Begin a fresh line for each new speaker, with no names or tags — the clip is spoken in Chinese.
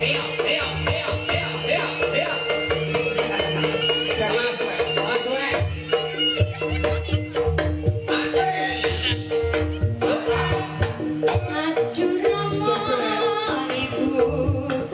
没有。